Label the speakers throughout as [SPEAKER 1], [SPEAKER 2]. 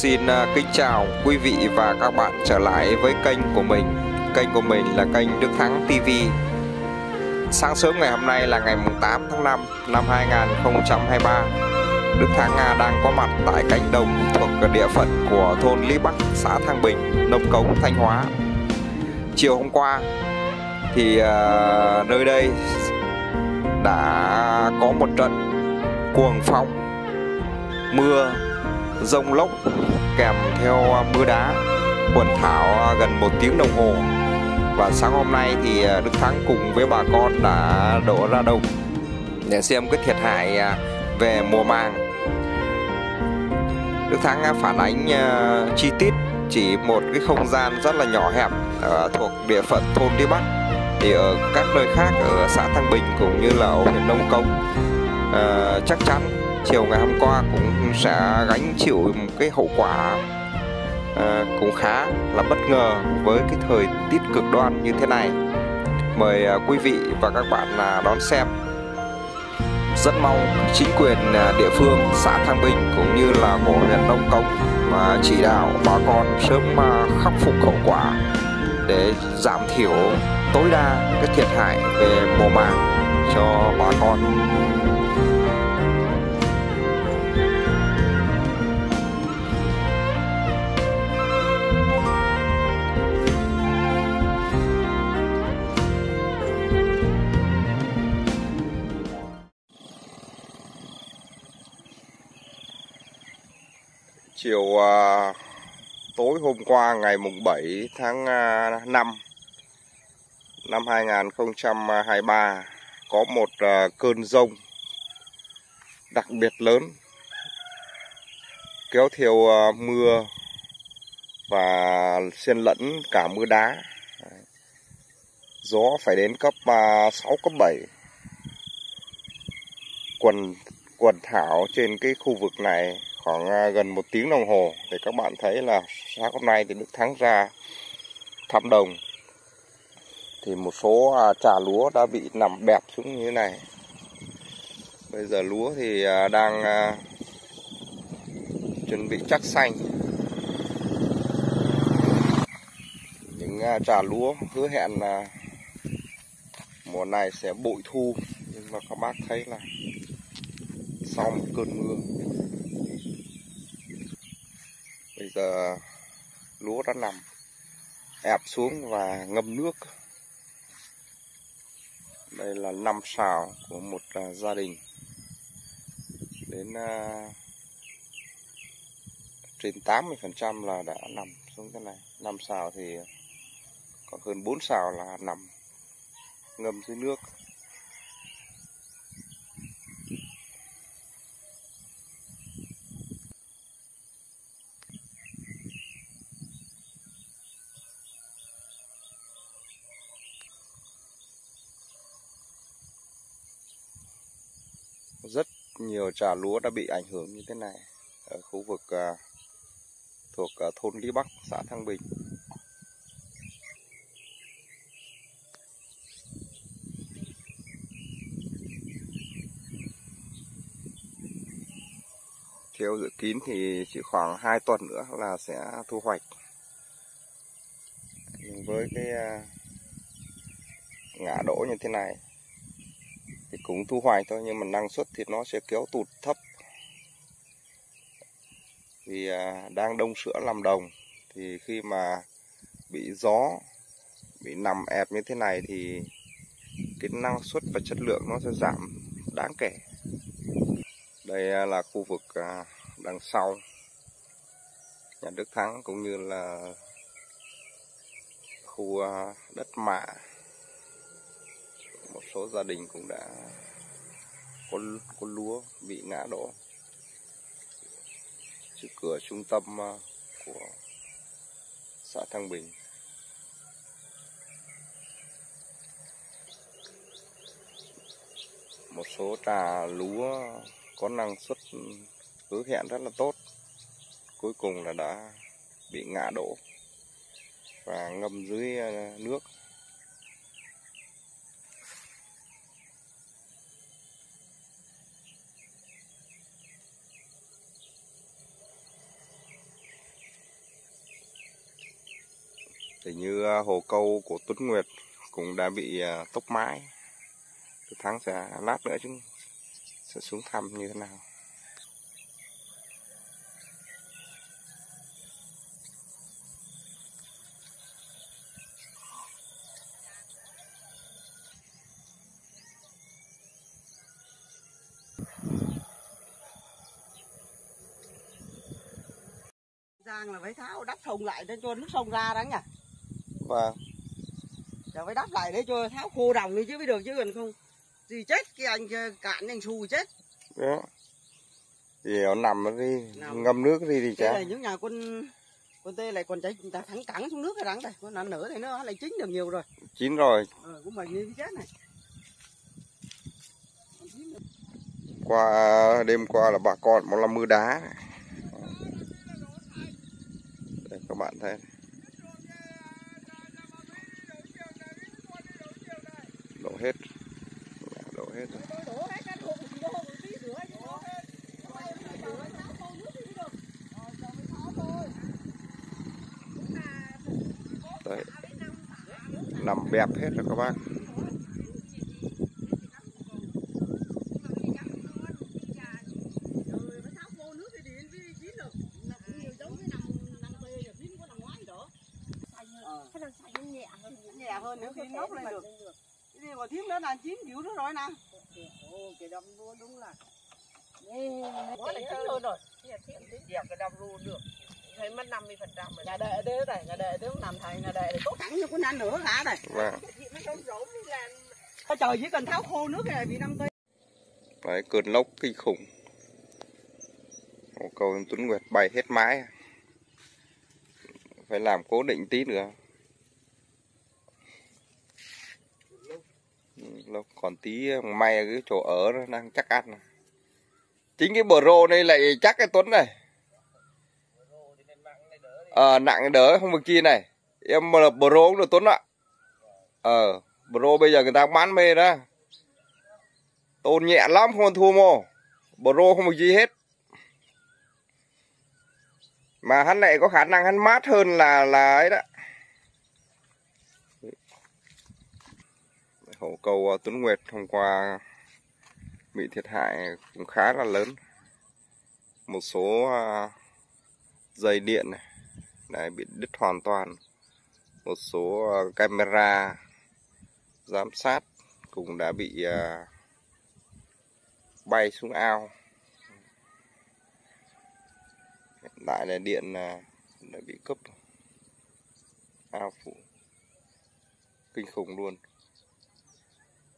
[SPEAKER 1] Xin à, kính chào quý vị và các bạn trở lại với kênh của mình. Kênh của mình là kênh Đức Thắng TV. Sáng sớm ngày hôm nay là ngày 8 tháng 5 năm 2023. Đức Thắng nga đang có mặt tại cánh đồng thuộc địa phận của thôn Lý Bắc, xã Thăng Bình, Nông Cống, Thanh Hóa. Chiều hôm qua thì uh, nơi đây đã có một trận cuồng phong mưa rông lốc kèm theo à, mưa đá, quần thảo à, gần một tiếng đồng hồ. Và sáng hôm nay thì à, Đức Thắng cùng với bà con đã đổ ra đồng để xem cái thiệt hại về mùa màng. Đức Thắng phản ánh chi tiết chỉ một cái không gian rất là nhỏ hẹp ở thuộc địa phận thôn Đi Bắc, thì ở các nơi khác ở xã Thăng Bình cũng như là ở huyện Nông Cống. Ờ, chắc chắn chiều ngày hôm qua cũng sẽ gánh chịu một cái hậu quả uh, cũng khá là bất ngờ với cái thời tiết cực đoan như thế này. Mời uh, quý vị và các bạn uh, đón xem. Rất mong chính quyền à, địa phương xã Thăng Bình cũng như là của huyện Nông Cống mà chỉ đạo bà con sớm à, khắc phục hậu quả để giảm thiểu tối đa cái thiệt hại về mùa màng cho bà con. Chiều uh, tối hôm qua ngày mùng 7 tháng uh, 5 năm 2023 có một uh, cơn rông đặc biệt lớn kéo theo uh, mưa và xen lẫn cả mưa đá. Gió phải đến cấp uh, 6 cấp 7 quần quần thảo trên cái khu vực này khoảng à, gần một tiếng đồng hồ để các bạn thấy là sáng hôm nay thì Đức Thắng ra thăm đồng. Thì một số à, trà lúa đã bị nằm bẹp xuống như thế này. Bây giờ lúa thì à, đang chuẩn bị chắc xanh. Những trà lúa hứa hẹn là mùa này sẽ bội thu. Nhưng mà các bác thấy là sau một cơn mưa giờ lúa đã nằm ẹp xuống và ngâm nước. Đây là năm xào của một uh, gia đình. Đến uh, trên 80% là đã nằm xuống cái này. Năm xào thì còn hơn 4 xào là nằm ngâm dưới nước. Rất nhiều trà lúa đã bị ảnh hưởng như thế này ở khu vực uh, thuộc uh, thôn Lý Bắc, xã Thăng Bình. Theo dự kiến thì chỉ khoảng 2 tuần nữa là sẽ thu hoạch. Nhưng với cái uh, ngã đổ như thế này cũng thu hoạch thôi, nhưng mà năng suất thì nó sẽ kéo tụt thấp. Vì à, đang đông sữa làm đồng, thì khi mà bị gió, bị nằm ẹp như thế này thì cái năng suất và chất lượng nó sẽ giảm đáng kể. Đây à, là khu vực à, đằng sau. Nhà Đức Thắng cũng như là khu đất mạ số gia đình cũng đã có, có lúa bị ngã đổ. Trước cửa trung tâm à, của xã Thăng Bình. Một số trà lúa có năng suất hứa hẹn rất là tốt. Cuối cùng là đã bị ngã đổ và ngâm dưới à, nước. Thì như à, hồ câu của Tuấn Nguyệt cũng đã bị à, tốc mái từ tháng sẽ lát nữa chúng sẽ xuống thăm như thế nào
[SPEAKER 2] Giang là phải tháo đắp sông lại để cho nước sông ra đó nhỉ?
[SPEAKER 1] Và
[SPEAKER 2] Giờ phải đắp lại để cho tháo khô đồng đi chứ mới được chứ còn không gì chết cái anh cạn anh xù chết.
[SPEAKER 1] đó thì nó nằm nó đi
[SPEAKER 2] Nằm.
[SPEAKER 1] ngâm nước đi thì chả
[SPEAKER 2] này những nhà quân quân tê lại còn chạy ta thẳng cẳng xuống nước cái đắng đây, con ăn nữa thì nó lại chín được nhiều rồi.
[SPEAKER 1] chín rồi
[SPEAKER 2] Ờ, của mình như cái chết này.
[SPEAKER 1] qua đêm qua là bà con một là mưa đá này. Đây, các bạn thấy đổ hết đổ hết rồi. Đấy. nằm bẹp hết rồi các bác
[SPEAKER 3] Cái đằng xanh nó nhẹ hơn.
[SPEAKER 2] Nhẹ hơn nếu khi nóc lên được. Cái gì mà thiếu nữa là chín kiểu nữa rồi nè.
[SPEAKER 3] Ồ, cái đâm luôn đúng là.
[SPEAKER 2] Quá là chín hơn rồi.
[SPEAKER 3] Dẹp cái đâm luôn được. Thấy mất 50 phần trăm rồi.
[SPEAKER 2] Nhà đệ thế này, nhà đệ thế nằm thầy, nhà đệ tốt cẳng như con ăn nữa hả
[SPEAKER 1] và
[SPEAKER 3] Nó làm.
[SPEAKER 2] Ôi Trời chỉ cần tháo khô nước này bị năm tây.
[SPEAKER 1] Đấy, cơn lốc kinh khủng Hồ cầu em Tuấn Nguyệt bay hết mái Phải làm cố định tí nữa Lốc còn tí may cái chỗ ở nó đang chắc ăn Chính cái bờ rô này lại chắc cái Tuấn này. Ờ nặng đỡ không được chi này. Em mà là bờ rô cũng được Tuấn ạ. Ờ bờ rô bây giờ người ta bán mê đó. Tôn nhẹ lắm, không thua mô. Bờ rô không được gì hết. Mà hắn này có khả năng hắn mát hơn là là ấy đó. Hậu cầu ờ, Tuấn Nguyệt hôm qua bị thiệt hại cũng khá là lớn. Một số à, dây điện này này bị đứt hoàn toàn. Một số à, camera giám sát cũng đã bị à, bay xuống ao. Hiện tại là điện đã bị cấp ao phụ kinh khủng luôn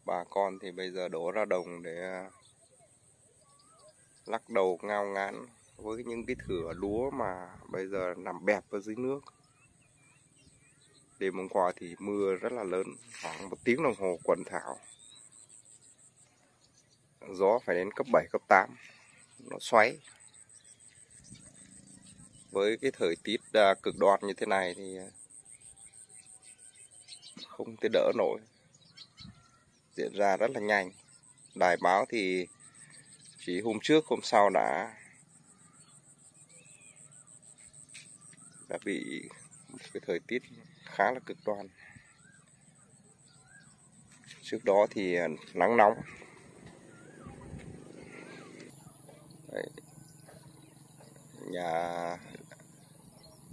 [SPEAKER 1] bà con thì bây giờ đổ ra đồng để à, lắc đầu ngao ngán với những cái thửa lúa mà bây giờ nằm bẹp ở dưới nước. Đêm hôm qua thì mưa rất là lớn khoảng một tiếng đồng hồ quần thảo. Gió phải đến cấp 7, cấp 8 nó xoáy. Với cái thời tiết à, cực đoan như thế này thì à, không thể đỡ nổi diễn ra rất là nhanh. Đài báo thì chỉ hôm trước, hôm sau đã đã bị một cái thời tiết khá là cực đoan. Trước đó thì à, nắng nóng. Đấy. nhà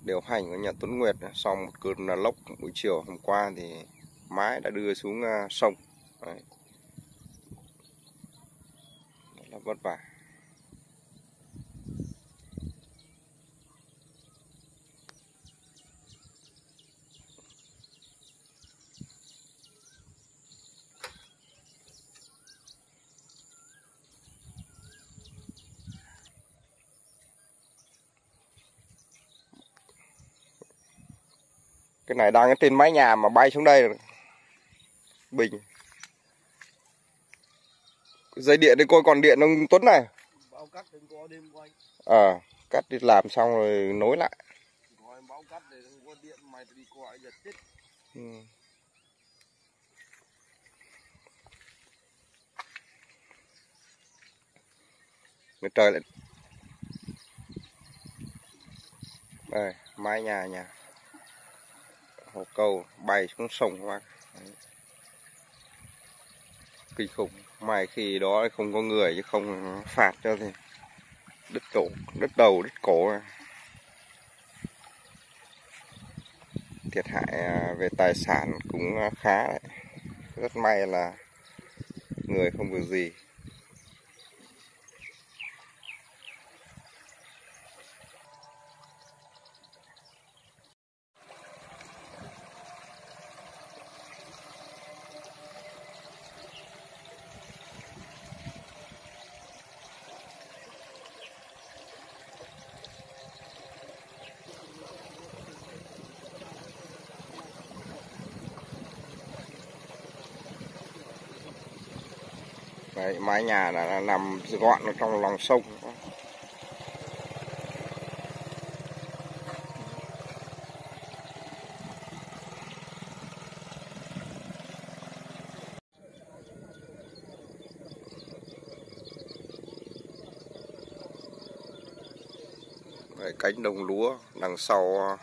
[SPEAKER 1] điều hành của nhà Tuấn Nguyệt à, sau một cơn lốc buổi chiều hôm qua thì mái đã đưa xuống à, sông. Đấy. Rất là vất vả cái này đang ở trên mái nhà mà bay xuống đây rồi. bình dây điện đây coi còn điện ông Tuấn này ờ cắt đi làm xong rồi nối lại
[SPEAKER 3] Gọi báo cắt để đừng có điện mày đi qua giật chết.
[SPEAKER 1] ừ. Người trời lại đây mái nhà nhà Hồ câu bay xuống sông các. Đấy. Kinh khủng. May khi đó không có người chứ không phạt cho thì đứt cổ, đứt đầu, đứt cổ. Thiệt hại à, về tài sản cũng khá đấy. Rất may là người không việc gì. Đấy, mái nhà là, là nằm gọn ở trong lòng sông. Đấy, cánh đồng lúa đằng sau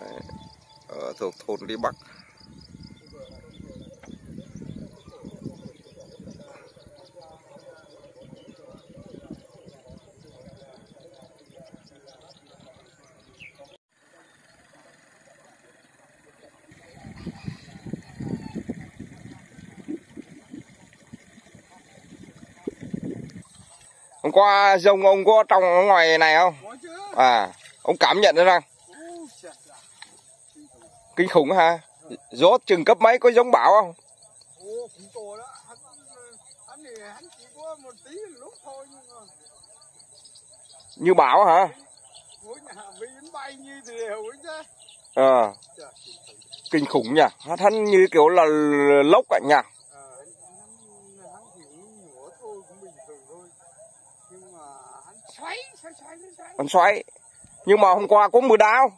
[SPEAKER 1] đấy, ở thuộc thôn Lý Bắc. Qua rồng ông có trong ở ngoài này không? À, ông cảm nhận được không?
[SPEAKER 2] Ô, chà, chà.
[SPEAKER 1] Kinh khủng ha. Gió chừng cấp mấy có giống bão không? Như bão hả? Ờ,
[SPEAKER 2] Chà,
[SPEAKER 1] kinh khủng nhỉ. Hắn như kiểu là lốc ạ nhỉ.
[SPEAKER 2] à, hắn, hắn, hắn thì cũng nhỏ thôi cũng bình thường thôi nhưng mà hắn xoáy xoáy xoáy xoáy.
[SPEAKER 1] Nhưng mà hôm qua có mưa đá không?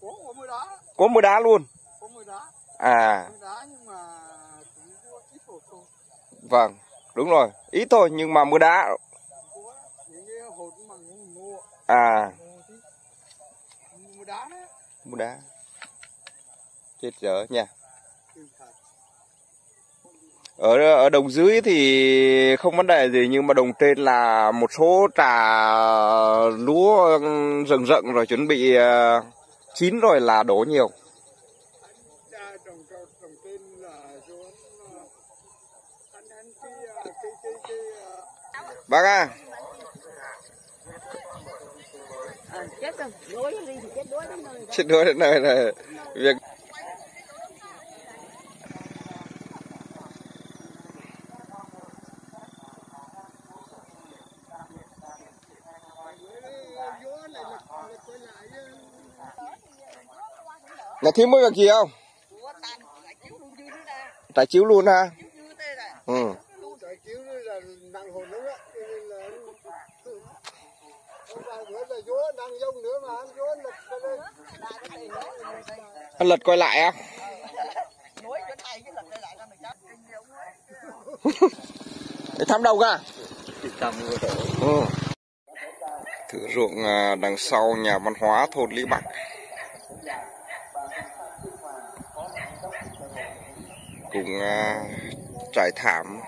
[SPEAKER 2] có có mưa đá
[SPEAKER 1] Có mưa đá luôn.
[SPEAKER 2] có mưa đá
[SPEAKER 1] À,
[SPEAKER 2] mưa đá nhưng mà cũng có ít thôi
[SPEAKER 1] vâng. Đúng rồi. Ít thôi nhưng mà mưa đá. À,
[SPEAKER 2] mưa đá đấy
[SPEAKER 1] mưa đá. Chết dở nha. Ở ở đồng dưới thì không vấn đề gì nhưng mà đồng trên là một số trà lúa rừng rận rồi chuẩn bị ờ, chín rồi là đổ nhiều. Bác à?
[SPEAKER 3] Chết đuối
[SPEAKER 1] đến nơi là việc
[SPEAKER 2] gió này là là quay lại ờ,
[SPEAKER 1] là thiếu mới việc gì không
[SPEAKER 2] gió tan lại chiếu luôn chứ nữa nè
[SPEAKER 1] trải chiếu luôn ha
[SPEAKER 2] chiếu như thế này
[SPEAKER 1] ừ
[SPEAKER 2] tại chiếu đây là nặng hồn lắm á cho nên là hôm qua bữa là gió đang dông nữa mà gió lật ra đây
[SPEAKER 1] Anh có thiếu mỗi bằng
[SPEAKER 2] gì không? Trái chiếu luôn ha. Ừ. lật coi lại
[SPEAKER 1] á thăm đầu cả ừ. thử ruộng à, đằng sau nhà văn hóa thôn Lý Bạc cùng ờ, trải thảm.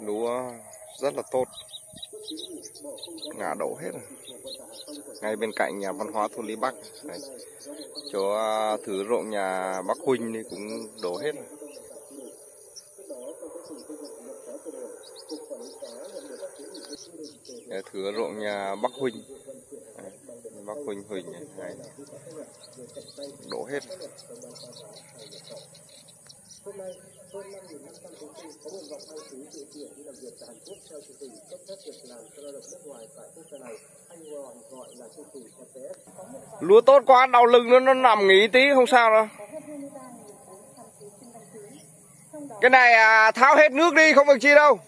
[SPEAKER 1] Lúa rất là tốt. Ngả đổ hết rồi. Ngay bên cạnh nhà văn hóa thôn Lý Bắc. Đấy. chỗ ờ, thứ thử ruộng nhà bác Huynh thì cũng đổ hết rồi. Thửa ruộng nhà bác Huynh Bắc bác Huynh Huỳnh này. Đổ hết. Lúa tốt quá đau lưng nó nó nằm nghỉ tí không sao đâu. Cái này à, tháo hết nước đi không được chi đâu.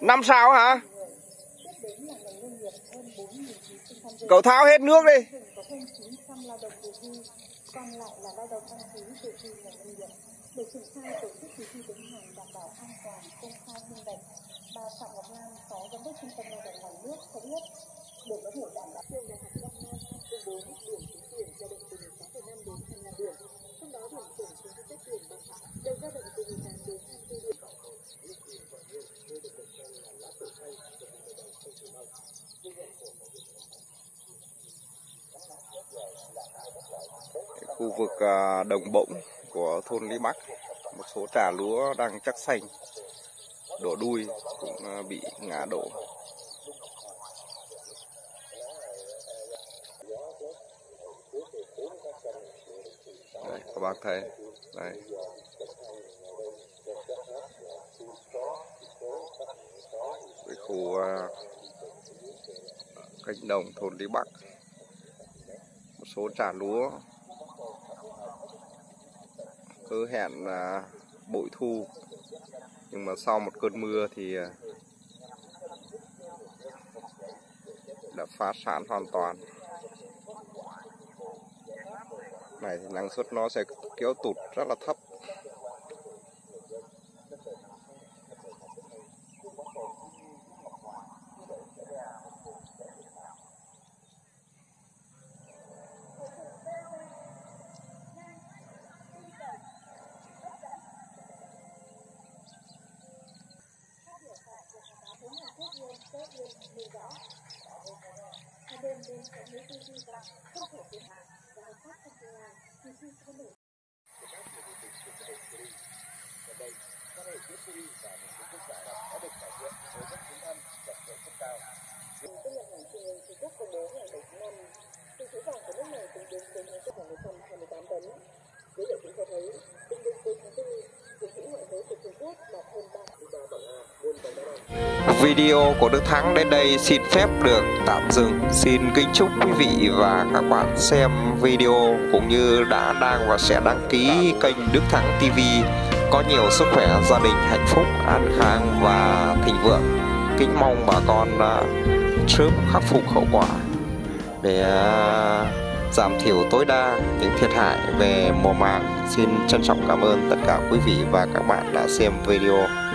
[SPEAKER 1] Năm sao hả? Cậu tháo hết nước đi.
[SPEAKER 4] Để triển khai tổ chức kỳ thi tiến hành đảm bảo an toàn công khai minh bạch bà phạm ngọc lan phó giám đốc trung tâm lao động ngoài nước cho biết để có thể đảm bảo trường đại học long an công bố điểm trúng tuyển dao động từ 16,5 đến 25 điểm trong đó điểm chuẩn chính thức tuyển đại học đều dao động từ 18 đến
[SPEAKER 1] khu vực à, đồng bỗng của thôn Lý Bắc. Một số trà lúa đang chắc xanh đổ đuôi cũng à, bị ngã đổ. Đây các bác thấy đây. Cái khu à, cánh đồng thôn Lý Bắc. Một số trà lúa hứa hẹn là bội thu. Nhưng mà sau một cơn mưa thì à, đã phá sản hoàn toàn. Này, thì năng suất nó sẽ kéo tụt rất là thấp.
[SPEAKER 4] Các nhà hàng trung ương Trung Quốc công bố ngày 7 tháng 5, tỷ số vàng của nước này tính đến cuối tháng trước là 128 tấn. Dữ liệu cũng cho thấy, tính đến cuối tháng 4, dự trữ ngoại hối của Trung Quốc đạt hơn 3 tỷ đô la.
[SPEAKER 1] Video của Đức Thắng đến đây xin phép được tạm dừng. Xin kính chúc quý vị và các bạn xem video cũng như đã đang và sẽ đăng ký kênh Đức Thắng TV có nhiều sức khỏe, gia đình hạnh phúc, an khang và thịnh vượng. Kính mong bà con à, sớm khắc phục hậu quả để à, giảm thiểu tối đa những thiệt hại về mùa màng. Xin trân trọng cảm ơn tất cả quý vị và các bạn đã xem video.